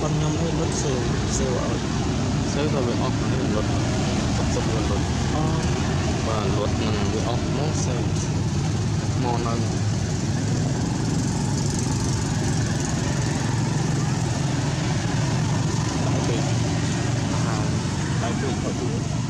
គាត់ខ្ញុំនេះរត់សេវសេវឲ្យសេវទៅវាអស់នេះរត់សុបសុបរត់អូបាទរត់នឹងវាអស់មកសេវមកនៅតែពេលអាតែពេលគា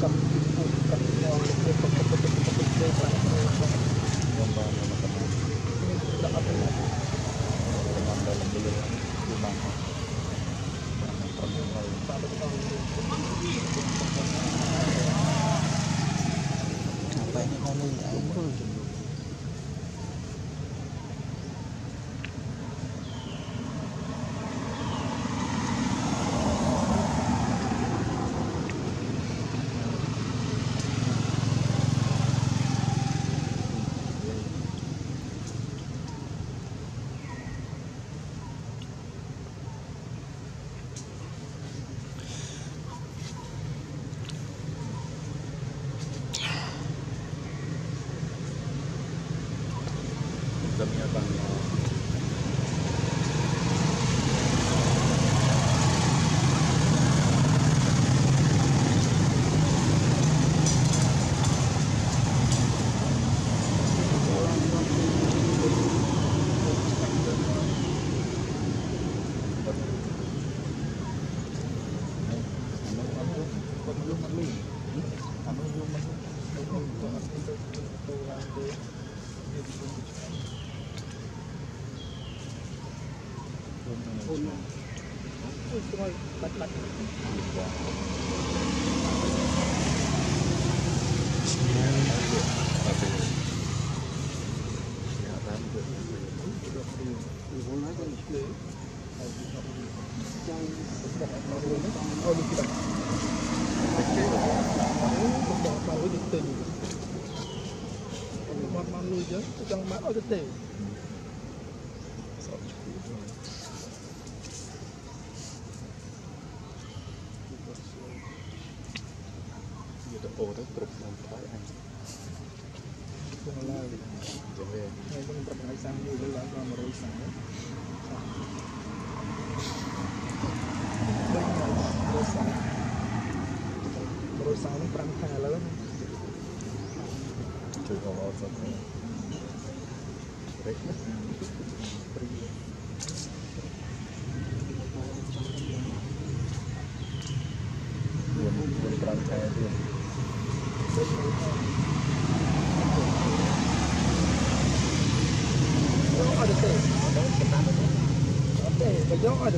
cầm cầm theo cái cầm cầm cầm cầm cầm cái phải yang baru makan đặt ở đây dengan dalam beli rumah apa ini con ទៅគ្រប់មិនថយអញខ្ញុំឡើងចាំវិញខ្ញុំមិនប្រកបសាំយូរលើឡើងដល់130សាំ130សាំ130សាំ5ខែឥឡូវជួយអត់ទៅរេកណាព្រី4 5ខែទៀត Baik. Buat buat perangkai dia. Gió ở được tề. Tề, và gió ở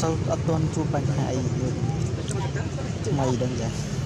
សូវអត់ទាន់ជួបបញ្ហាអីថ្មីដឹងចា